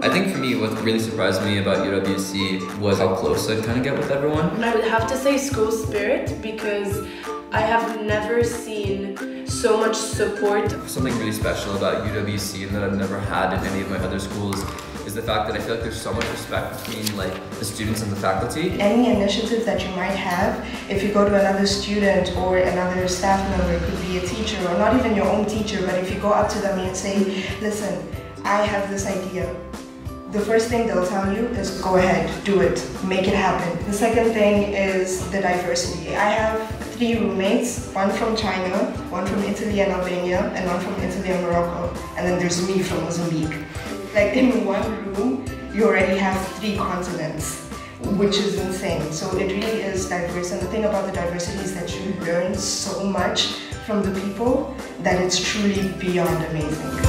I think for me, what really surprised me about UWC was how close I kind of get with everyone. I would have to say school spirit because I have never seen so much support. Something really special about UWC and that I've never had in any of my other schools is the fact that I feel like there's so much respect between like the students and the faculty. Any initiative that you might have, if you go to another student or another staff member, it could be a teacher or not even your own teacher, but if you go up to them and say, listen, I have this idea. The first thing they'll tell you is go ahead, do it, make it happen. The second thing is the diversity. I have three roommates, one from China, one from Italy and Albania, and one from Italy and Morocco. And then there's me from Mozambique. Like in one room, you already have three continents, which is insane. So it really is diverse. And the thing about the diversity is that you learn so much from the people that it's truly beyond amazing.